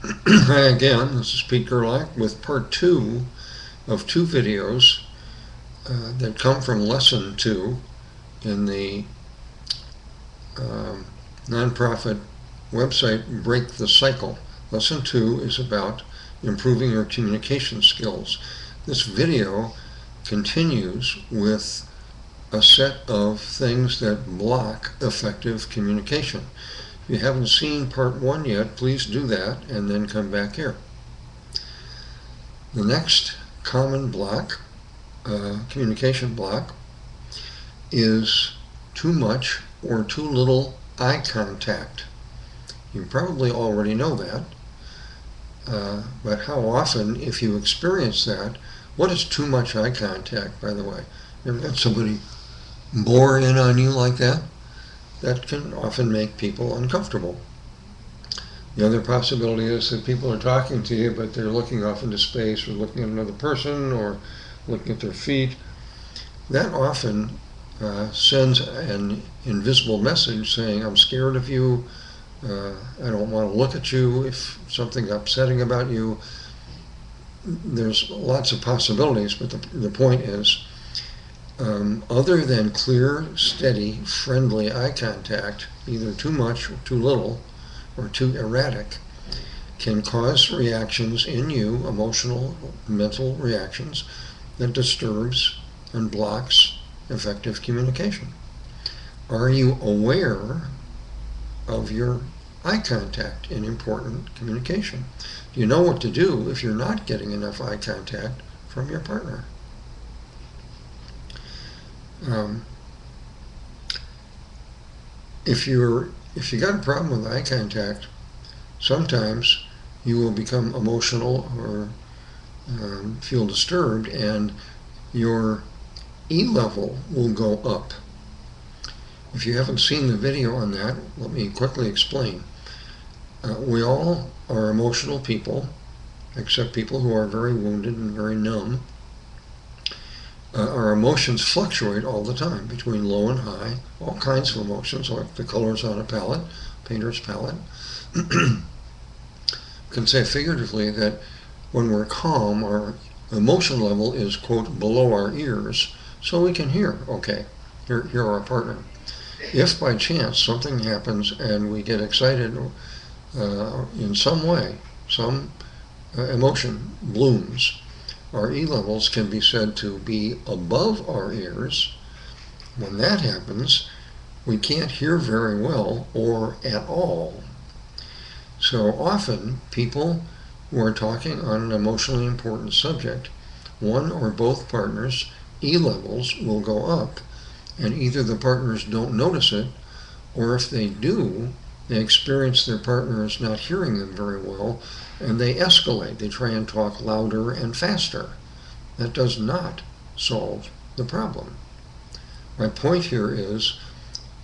Hi again, this is Pete Gerlach with part two of two videos uh, that come from lesson two in the um, nonprofit website Break the Cycle. Lesson two is about improving your communication skills. This video continues with a set of things that block effective communication. If you haven't seen part one yet, please do that and then come back here. The next common block, uh, communication block, is too much or too little eye contact. You probably already know that, uh, but how often, if you experience that, what is too much eye contact, by the way? You ever got somebody bore in on you like that? That can often make people uncomfortable. The other possibility is that people are talking to you, but they're looking off into space or looking at another person or looking at their feet. That often uh, sends an invisible message saying, I'm scared of you, uh, I don't want to look at you if something's upsetting about you. There's lots of possibilities, but the, the point is, um, other than clear, steady, friendly eye contact, either too much or too little, or too erratic, can cause reactions in you, emotional, mental reactions, that disturbs and blocks effective communication. Are you aware of your eye contact in important communication? Do you know what to do if you're not getting enough eye contact from your partner? Um, if you're if you got a problem with eye contact, sometimes you will become emotional or um, feel disturbed, and your E level will go up. If you haven't seen the video on that, let me quickly explain. Uh, we all are emotional people, except people who are very wounded and very numb uh, our emotions fluctuate all the time between low and high, all kinds of emotions, like the colors on a palette, painter's palette. can say figuratively that when we're calm, our emotion level is, quote, below our ears, so we can hear, okay, hear, hear our partner. If by chance something happens and we get excited uh, in some way, some uh, emotion blooms, our E levels can be said to be above our ears. When that happens, we can't hear very well or at all. So often, people who are talking on an emotionally important subject, one or both partners' E levels will go up, and either the partners don't notice it, or if they do, they experience their partners not hearing them very well, and they escalate. They try and talk louder and faster. That does not solve the problem. My point here is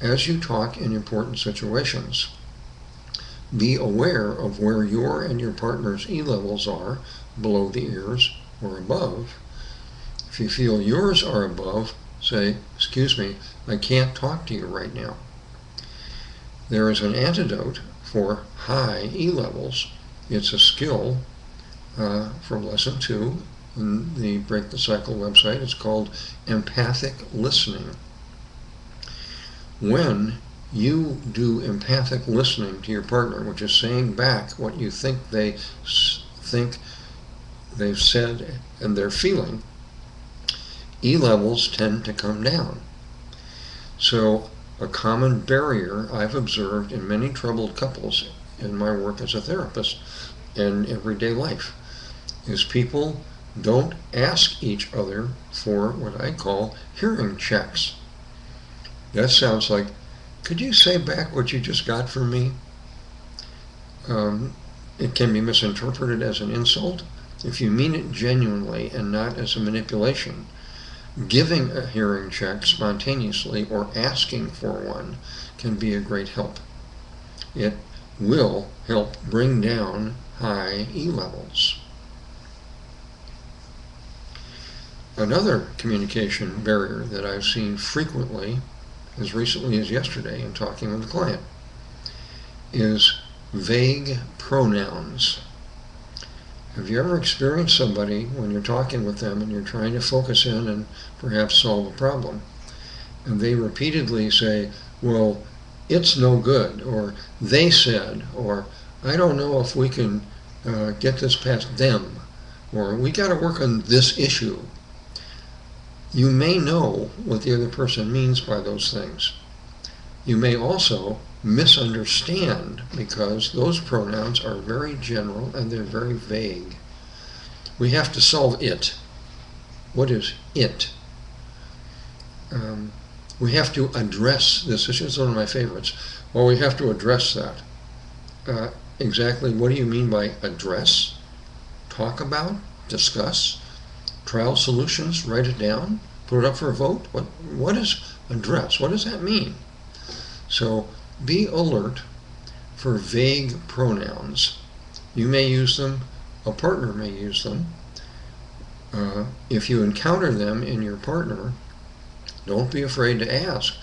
as you talk in important situations, be aware of where your and your partner's E levels are below the ears or above. If you feel yours are above, say, Excuse me, I can't talk to you right now. There is an antidote for high E levels. It's a skill uh, from lesson two in the Break the Cycle website. It's called empathic listening. When you do empathic listening to your partner, which is saying back what you think they think they've said and they're feeling, E levels tend to come down. So a common barrier I've observed in many troubled couples in my work as a therapist and everyday life is people don't ask each other for what I call hearing checks. That sounds like, could you say back what you just got from me? Um, it can be misinterpreted as an insult. If you mean it genuinely and not as a manipulation, giving a hearing check spontaneously or asking for one can be a great help. It will help bring down high E levels. Another communication barrier that I've seen frequently, as recently as yesterday in talking with a client, is vague pronouns. Have you ever experienced somebody when you're talking with them and you're trying to focus in and perhaps solve a problem, and they repeatedly say, Well, it's no good, or they said, or I don't know if we can uh, get this past them, or we got to work on this issue. You may know what the other person means by those things. You may also misunderstand because those pronouns are very general and they're very vague. We have to solve it. What is it? Um, we have to address this issue. It's one of my favorites. Well, we have to address that. Uh, exactly what do you mean by address? Talk about? Discuss? Trial solutions? Write it down? Put it up for a vote? What, what is address? What does that mean? So be alert for vague pronouns. You may use them, a partner may use them. Uh, if you encounter them in your partner, don't be afraid to ask.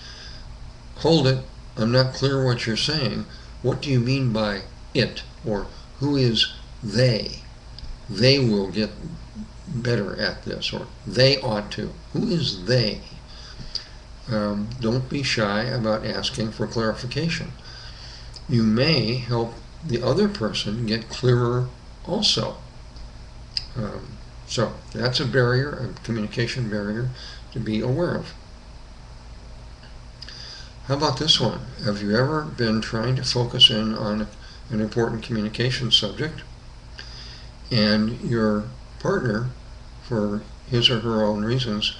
Hold it, I'm not clear what you're saying. What do you mean by it? Or who is they? They will get better at this, or they ought to. Who is they? Um, don't be shy about asking for clarification. You may help the other person get clearer also. Um, so that's a barrier, a communication barrier to be aware of. How about this one? Have you ever been trying to focus in on an important communication subject and your partner, for his or her own reasons,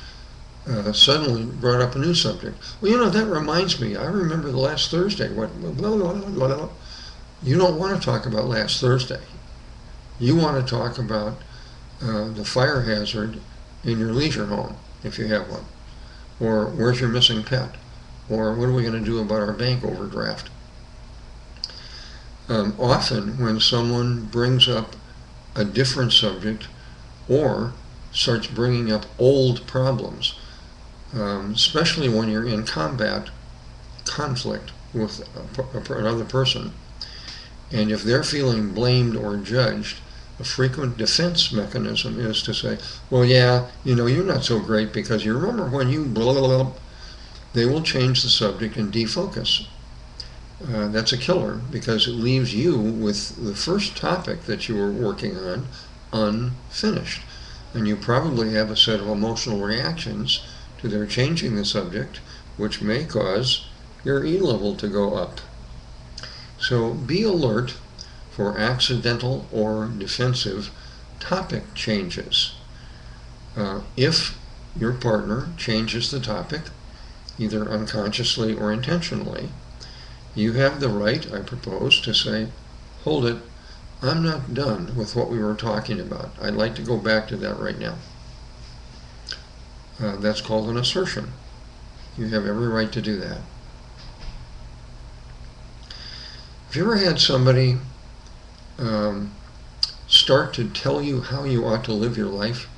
uh, suddenly brought up a new subject. Well, you know, that reminds me. I remember the last Thursday. What? Blah, blah, blah, you don't want to talk about last Thursday. You want to talk about uh, the fire hazard in your leisure home, if you have one. Or where's your missing pet? Or what are we going to do about our bank overdraft? Um, often, when someone brings up a different subject or starts bringing up old problems, um, especially when you're in combat conflict with a, another person. And if they're feeling blamed or judged, a frequent defense mechanism is to say, well, yeah, you know, you're not so great because you remember when you blah, blah, blah. They will change the subject and defocus. Uh, that's a killer because it leaves you with the first topic that you were working on unfinished. And you probably have a set of emotional reactions to their changing the subject, which may cause your E level to go up. So be alert for accidental or defensive topic changes. Uh, if your partner changes the topic, either unconsciously or intentionally, you have the right, I propose, to say, hold it, I'm not done with what we were talking about. I'd like to go back to that right now. Uh, that's called an assertion. You have every right to do that. Have you ever had somebody um, start to tell you how you ought to live your life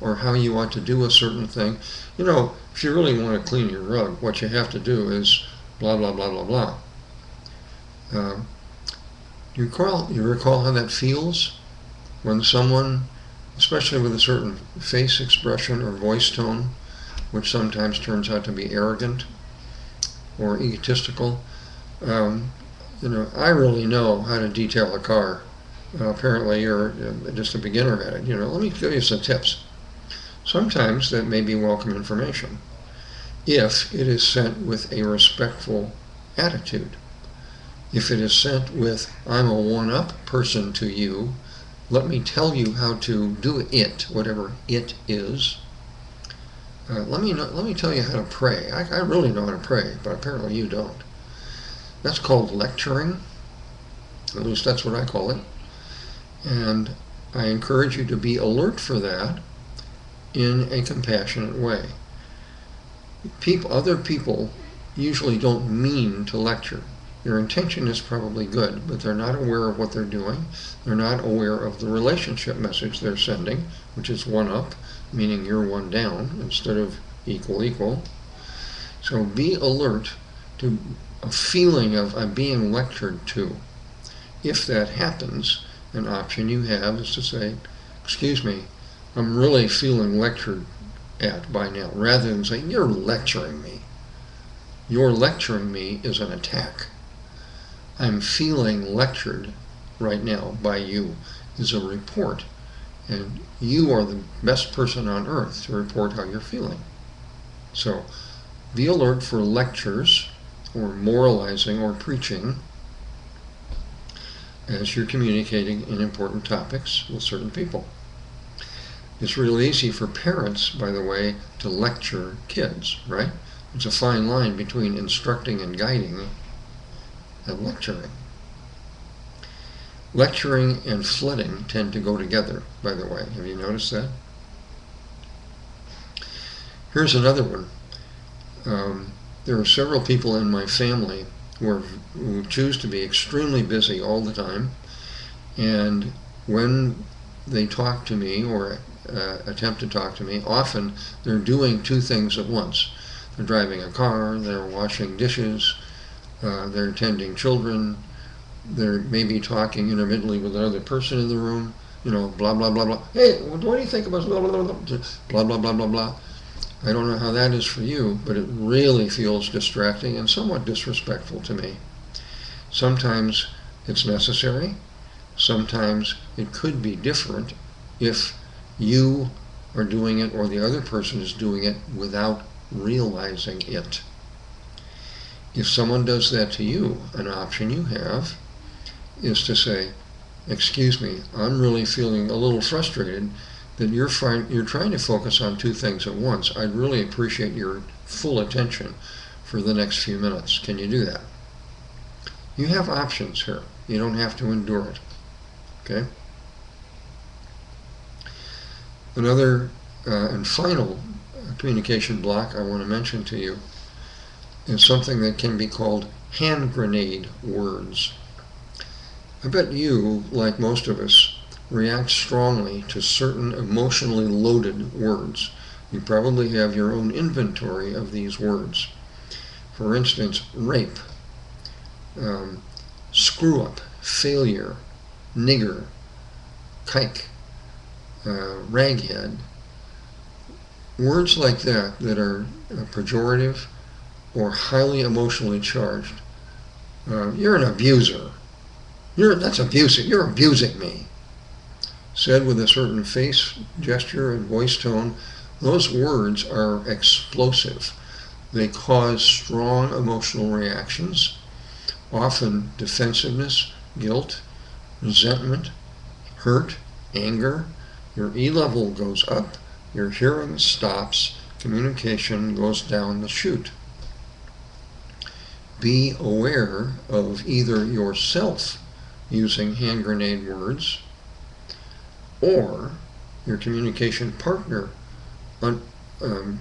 or how you ought to do a certain thing? You know, if you really want to clean your rug, what you have to do is blah, blah, blah, blah, blah. Uh, you recall, you recall how that feels when someone especially with a certain face expression or voice tone, which sometimes turns out to be arrogant or egotistical. Um, you know, I really know how to detail a car. Uh, apparently, you're uh, just a beginner at it. You know, let me give you some tips. Sometimes that may be welcome information if it is sent with a respectful attitude. If it is sent with, I'm a one up person to you, let me tell you how to do it, whatever it is. Uh, let me know, let me tell you how to pray. I, I really know how to pray, but apparently you don't. That's called lecturing. At least that's what I call it. And I encourage you to be alert for that in a compassionate way. People, other people usually don't mean to lecture. Their intention is probably good, but they're not aware of what they're doing. They're not aware of the relationship message they're sending, which is one up, meaning you're one down instead of equal equal. So be alert to a feeling of I'm being lectured to. If that happens, an option you have is to say, excuse me, I'm really feeling lectured at by now, rather than saying, you're lecturing me. Your lecturing me is an attack. I'm feeling lectured right now by you is a report. And you are the best person on earth to report how you're feeling. So be alert for lectures or moralizing or preaching as you're communicating in important topics with certain people. It's real easy for parents, by the way, to lecture kids, right? It's a fine line between instructing and guiding and lecturing. Lecturing and flooding tend to go together, by the way. Have you noticed that? Here's another one. Um, there are several people in my family who, are, who choose to be extremely busy all the time, and when they talk to me or uh, attempt to talk to me, often they're doing two things at once. They're driving a car, they're washing dishes, uh, they're tending children, they're maybe talking intermittently with another person in the room, you know, blah, blah, blah, blah. Hey, what do you think about blah, blah, blah, blah, blah, blah, blah, blah, blah. I don't know how that is for you, but it really feels distracting and somewhat disrespectful to me. Sometimes it's necessary. Sometimes it could be different if you are doing it or the other person is doing it without realizing it. If someone does that to you, an option you have is to say, excuse me, I'm really feeling a little frustrated that you're, you're trying to focus on two things at once. I'd really appreciate your full attention for the next few minutes. Can you do that? You have options here. You don't have to endure it. Okay? Another uh, and final communication block I want to mention to you is something that can be called hand grenade words. I bet you, like most of us, react strongly to certain emotionally loaded words. You probably have your own inventory of these words. For instance, rape, um, screw up, failure, nigger, kike, uh, raghead. Words like that that are uh, pejorative or highly emotionally charged. Uh, you're an abuser. You're that's abusive. You're abusing me. Said with a certain face gesture and voice tone, those words are explosive. They cause strong emotional reactions, often defensiveness, guilt, resentment, hurt, anger. Your E level goes up, your hearing stops, communication goes down the chute be aware of either yourself using hand grenade words or your communication partner un, um,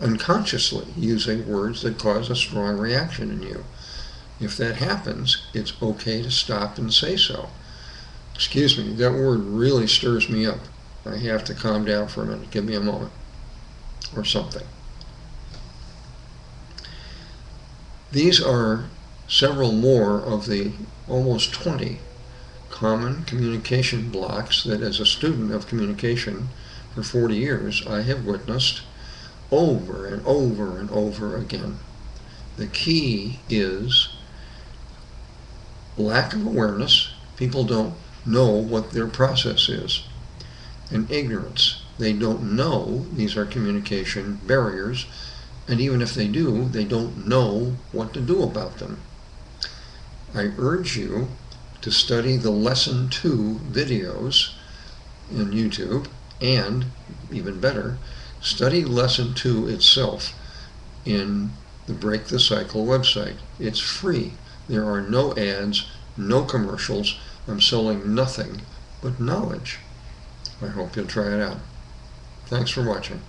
unconsciously using words that cause a strong reaction in you. If that happens, it's okay to stop and say so. Excuse me, that word really stirs me up. I have to calm down for a minute. Give me a moment. Or something. These are several more of the almost 20 common communication blocks that as a student of communication for 40 years I have witnessed over and over and over again. The key is lack of awareness. People don't know what their process is. And ignorance. They don't know these are communication barriers and even if they do, they don't know what to do about them. I urge you to study the Lesson 2 videos in YouTube, and, even better, study Lesson 2 itself in the Break the Cycle website. It's free. There are no ads, no commercials. I'm selling nothing but knowledge. I hope you'll try it out. Thanks for watching.